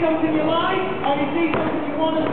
something you like, or you see something you want to